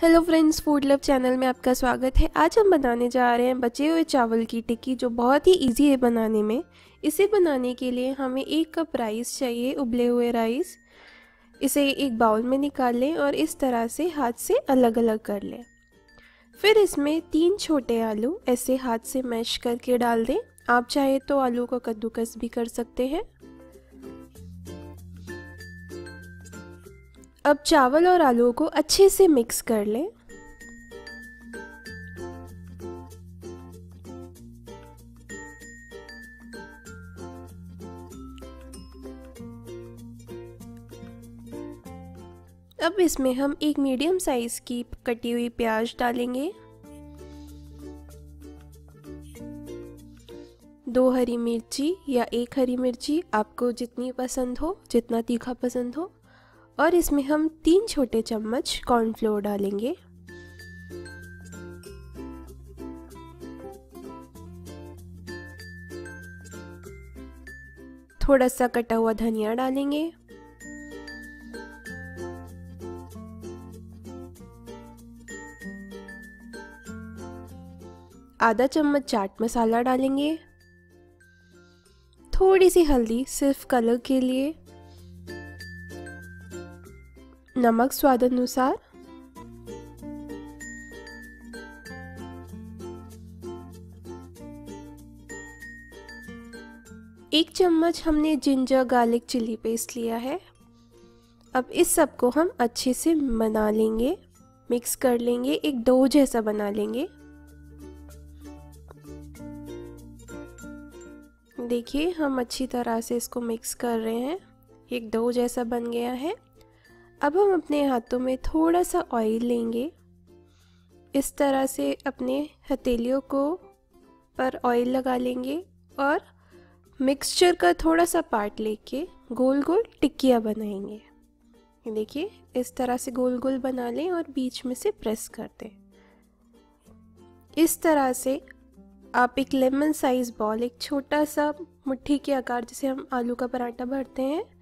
Hello friends, food love channel में आपका स्वागत है। आज हम बनाने जा रहे हैं बचे हुए चावल की टिक्की, जो बहुत ही इजी है बनाने में। इसे बनाने के लिए हमें एक कप राइस चाहिए, उबले हुए राइस इसे एक बाउल में निकाल लें और इस तरह से हाथ से अलग अलग कर लें। फिर इसमें तीन छोटे आलू ऐसे हाथ से मैश करके डाल दें। आप चाहे तो आलू को कद्दूकस भी कर सकते हैं। अब चावल और आलू को अच्छे से मिक्स कर लें। अब इसमें हम एक मीडियम साइज़ की कटी हुई प्याज डालेंगे। दो हरी मिर्ची या एक हरी मिर्ची आपको जितनी पसंद हो, जितना तीखा पसंद हो और इसमें हम तीन छोटे चम्मच कॉर्नफ्लोर डालेंगे। थोड़ा सा कटा हुआ धनिया डालेंगे। आधा चम्मच चाट मसाला डालेंगे। थोड़ी सी हल्दी सिर्फ़ कलर के लिए। नमक स्वाद अनुसार। एक चम्मच हमने जिंजर गार्लिक चिली पेस्ट लिया है। अब इस सबको हम अच्छे से बना लेंगे, मिक्स कर लेंगे, एक डो जैसा बना लेंगे। देखिए, हम अच्छी तरह से इसको मिक्स कर रहे हैं। एक डो जैसा बन गया है। अब हम अपने हाथों में थोड़ा सा ऑयल लेंगे। इस तरह से अपने हथेलियों को पर ऑयल लगा लेंगे और मिक्सचर का थोड़ा सा पार्ट लेके गोल गोल टिक्कियाँ बनाएँगे। देखिए, इस तरह से गोल गोल बना लें और बीच में से प्रेस कर दें। इस तरह से आप एक लेमन साइज़ बॉल एक छोटा सा मुट्ठी के आकार, जैसे हम आलू का पराठा भरते हैं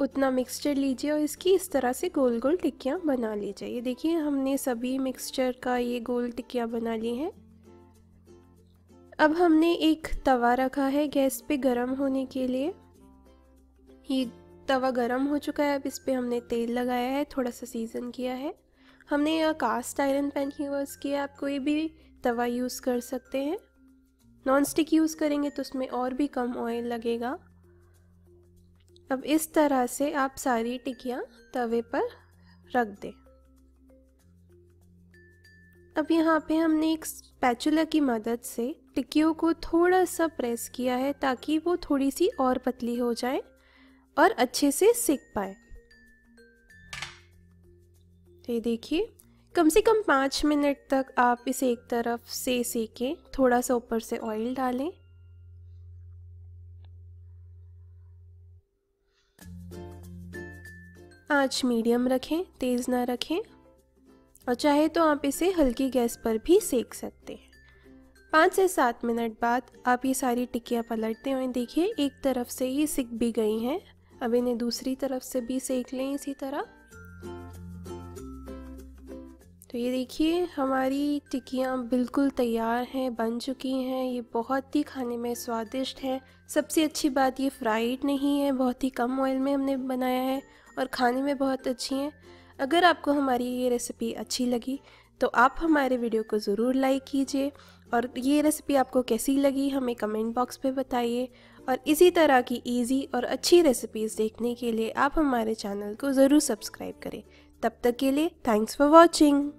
उतना मिक्सचर लीजिए और इसकी इस तरह से गोल गोल टिक्कियाँ बना लीजिए। ये देखिए, हमने सभी मिक्सचर का ये गोल टिक्कियाँ बना ली हैं। अब हमने एक तवा रखा है गैस पे गरम होने के लिए। ये तवा गरम हो चुका है, अब इस पर हमने तेल लगाया है, थोड़ा सा सीज़न किया है। हमने यहाँ कास्ट आयरन पैन यूज़ किया, आप कोई भी तवा यूज़ कर सकते हैं। नॉन स्टिक यूज़ करेंगे तो उसमें और भी कम ऑयल लगेगा। अब इस तरह से आप सारी टिकियाँ तवे पर रख दें। अब यहाँ पे हमने एक स्पैचुला की मदद से टिक्कियों को थोड़ा सा प्रेस किया है ताकि वो थोड़ी सी और पतली हो जाए और अच्छे से सिक पाए। ये देखिए, कम से कम पाँच मिनट तक आप इसे एक तरफ़ से सेकें, थोड़ा सा ऊपर से ऑयल डालें। आँच मीडियम रखें, तेज़ ना रखें और चाहे तो आप इसे हल्की गैस पर भी सेक सकते हैं। पाँच से सात मिनट बाद आप ये सारी टिक्कियाँ पलटते हुए देखिए, एक तरफ़ से ये सिक भी गई हैं। अब इन्हें दूसरी तरफ़ से भी सेक लें इसी तरह। तो ये देखिए, हमारी टिक्कियाँ बिल्कुल तैयार हैं, बन चुकी हैं। ये बहुत ही खाने में स्वादिष्ट है। सबसे अच्छी बात, ये फ्राइड नहीं है, बहुत ही कम ऑयल में हमने बनाया है। और खाने में बहुत अच्छी हैं। अगर आपको हमारी ये रेसिपी अच्छी लगी तो आप हमारे वीडियो को ज़रूर लाइक कीजिए और ये रेसिपी आपको कैसी लगी हमें कमेंट बॉक्स पे बताइए। और इसी तरह की इजी और अच्छी रेसिपीज़ देखने के लिए आप हमारे चैनल को ज़रूर सब्सक्राइब करें। तब तक के लिए थैंक्स फॉर वॉचिंग